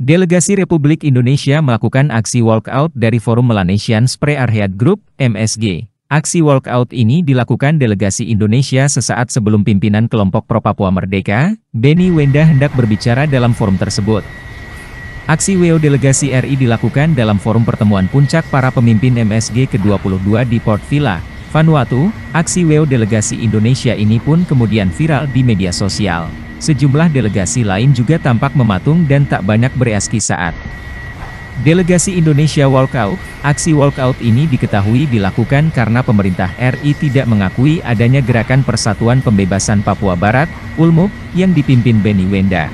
Delegasi Republik Indonesia melakukan aksi walkout dari Forum Melanesian Spray Arhead Group, MSG. Aksi walkout ini dilakukan delegasi Indonesia sesaat sebelum pimpinan kelompok Pro Papua Merdeka, Benny Wenda hendak berbicara dalam forum tersebut. Aksi WO delegasi RI dilakukan dalam forum pertemuan puncak para pemimpin MSG ke-22 di Port Vila, Vanuatu. Aksi WO delegasi Indonesia ini pun kemudian viral di media sosial. Sejumlah delegasi lain juga tampak mematung dan tak banyak bereaksi saat Delegasi Indonesia walkout, aksi walkout ini diketahui dilakukan karena pemerintah RI tidak mengakui adanya Gerakan Persatuan Pembebasan Papua Barat, ULMUP, yang dipimpin Benny Wenda.